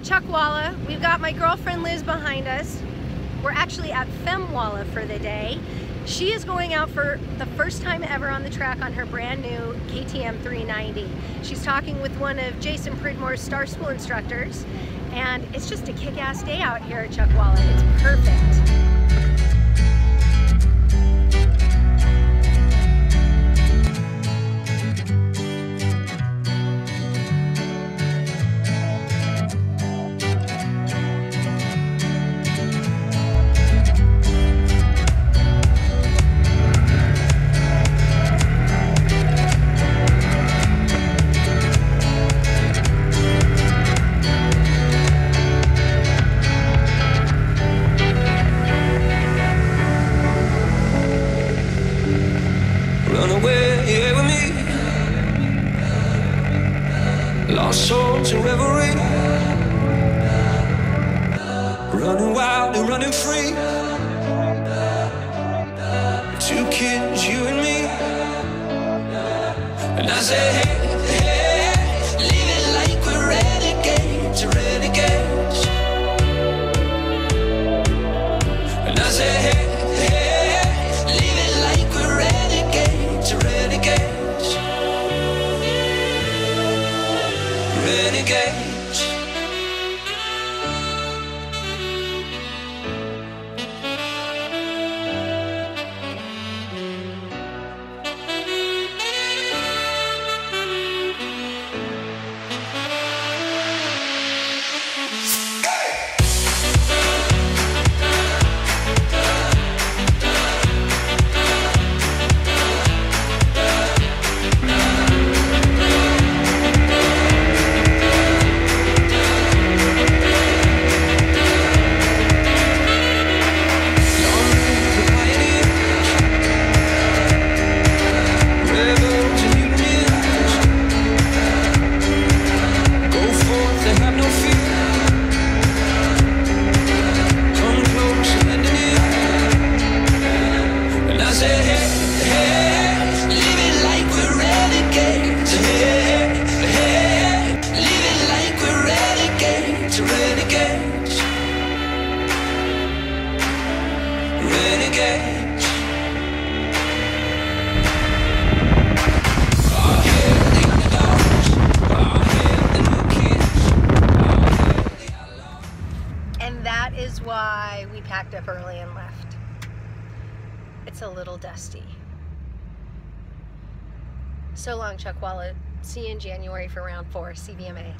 Chuckwalla. We've got my girlfriend Liz behind us. We're actually at Femmewalla for the day. She is going out for the first time ever on the track on her brand new KTM 390. She's talking with one of Jason Pridmore's Star School instructors, and it's just a kick-ass day out here at Chuckwalla. It's perfect. Away with me. Lost souls in reverie. Running wild and running free. Two kids, you and me. And I say, hey, Renegades. And that is why we packed up early and left it's a little dusty. So long, Chuckwalla. See you in January for round four, CVMA.